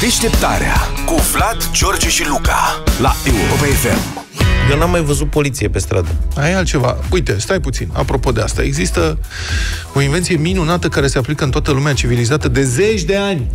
Deșteptarea cu Vlad, George și Luca la Europa FM. Eu n-am mai văzut poliție pe stradă. Ai altceva. Uite, stai puțin. Apropo de asta, există o invenție minunată care se aplică în toată lumea civilizată de zeci de ani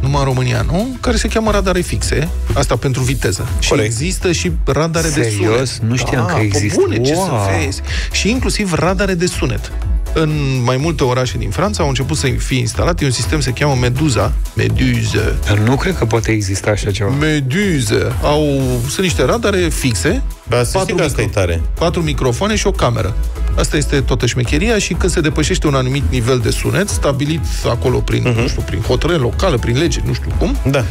numai în România, nu? Care se cheamă radare fixe, asta pentru viteză. Corect. Și există și radare Serios? de sunet. Nu știam da, că există. Pe bune, ce Wow. să vezi. Și inclusiv radare de sunet. În mai multe orașe din Franța au început să fie instalate un sistem se cheamă Meduza. Meduză. Dar nu cred că poate exista așa ceva. Meduză. Au, sunt niște radare fixe, Da, să știi că asta e tare. patru microfoane și o cameră. Asta este toată șmecheria și când se depășește un anumit nivel de sunet, stabilit acolo prin, uh-huh. nu știu, prin hotărâre locală, prin lege, nu știu cum, Da.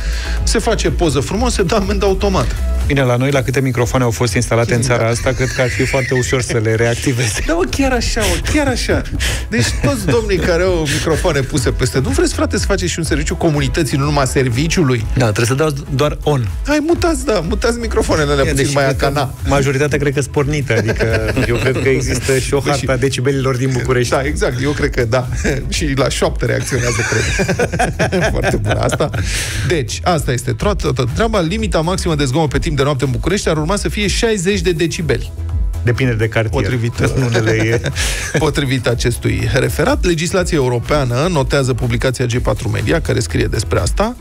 se face poză frumos, se dă amendă automat. Bine, la noi, la câte microfoane au fost instalate în țara asta, cred că ar fi foarte ușor să le reactiveze. Da, mă, chiar așa, mă, chiar așa. Deci toți domnii care au microfoane puse peste... Nu vreți, frate, să faceți și un serviciu comunității, nu numai serviciului? Da, trebuie să dau doar on. Hai, mutați, da, mutați microfoanele alea puțin mai cred că acana. majoritatea cred că spornită, adică eu cred că există și o harta decibelilor din București. Da, exact, eu cred că da. și la șoaptă reacționează, cred. Foarte bună asta. Deci, asta este toată, toată treaba. Limita maximă de zgomot pe timp de noapte în București ar urma să fie 60 de decibeli. Depinde de cartier. Potrivit, În unele e... potrivit acestui referat, legislația europeană, notează publicația G4 Media, care scrie despre asta,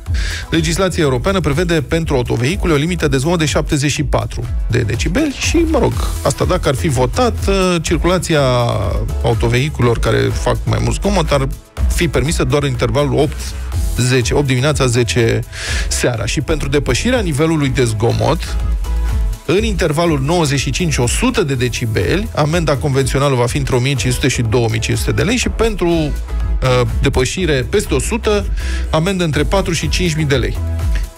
legislația europeană prevede pentru autovehicule o limită de zgomot de 74 de decibeli și, mă rog, asta dacă ar fi votat, uh, circulația autovehiculelor care fac mai mult zgomot ar fi permisă doar în intervalul 8 10, 8 dimineața, 10 seara. Și pentru depășirea nivelului de zgomot, în intervalul 95-100 de decibeli, amenda convențională va fi între 1500 și 2500 de lei și pentru uh, depășire peste 100, amendă între 4 și 5000 de lei.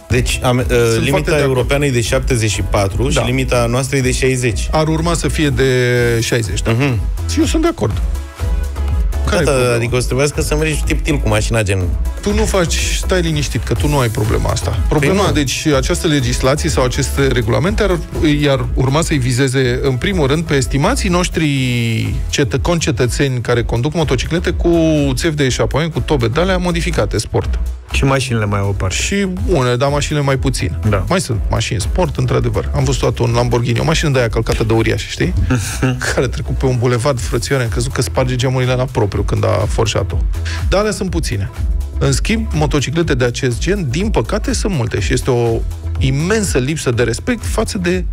Deci am, uh, foarte de limita acord. europeană e de 74 Da. și limita noastră e de 60. Ar urma să fie de 60, da? Mhm. Și eu sunt de acord. Care Da, e da, problema? adică o să trebuiască să mergi tip-til cu mașina, gen... Tu nu faci, stai liniștit, că tu nu ai problema asta. Problema, Păi nu. deci, această legislație sau aceste regulamente ar, iar urma să-i vizeze, în primul rând, pe estimații noștri cetă, concetățeni care conduc motociclete cu țevi de eșapament, cu tobe de alea modificate, sport. Și mașinile mai au o parte. Și unele, dar mașinile mai puțin. Da. Mai sunt mașini sport, într-adevăr. Am văzut toată un Lamborghini, o mașină de aia călcată de uriaș, știi? care a trecut pe un bulevard frățioare, am crezut că sparge geamurile la propriu când a forșat-o. Dar alea sunt puține. În schimb, motociclete de acest gen, din păcate, sunt multe și este o imensă lipsă de respect față de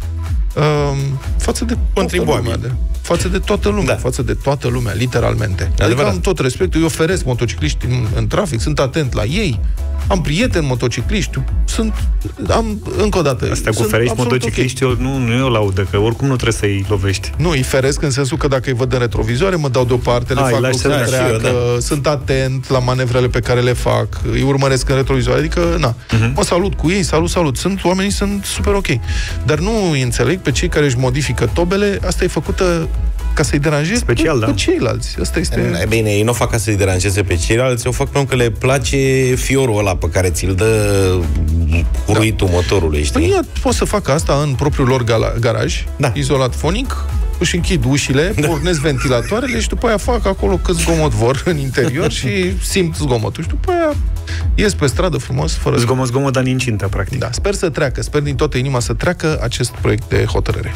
um, față de toată Contribuabil. Lumea, de, față de toată lumea, Da. față de toată lumea, literalmente. Adică Adevărat. am tot respectul, eu oferesc motocicliști în, în trafic, sunt atent la ei, am prieteni motocicliști, sunt, am, încă o dată... Asta cu sunt ferești absolut motocicliști, eu, nu, nu e o laudă, că oricum nu trebuie să-i lovești. nu, îi feresc în sensul că dacă îi văd în retrovizoare, mă dau deoparte, le A, îi fac lași loc să să dea și eu, treacă, sunt atent la manevrele pe care le fac, îi urmăresc în retrovizoare, adică, na, Mhm. mă salut cu ei, salut, salut. Sunt oamenii, sunt super ok. Dar nu îi înțeleg pe cei care își modifică tobele, asta e făcută ca să-i deranjezi Special, pe, da. pe ceilalți. Asta este... E bine, ei nu o fac ca să-i deranjeze pe ceilalți, o fac pentru că le place fiorul ăla pe care ți-l dă huruitul motorului, știi? Păi ea poți să facă asta în propriul lor gala- garaj, Da. izolat fonic, își închid ușile, da. pornesc ventilatoarele și după aia fac acolo cât zgomot vor în interior și simt zgomotul. Și după aia ies pe stradă frumos, fără zgomot. Zgomot, zgomot, dar incintă, practic. Da, sper să treacă, sper din toată inima să treacă acest proiect de hotărâre.